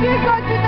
Fica de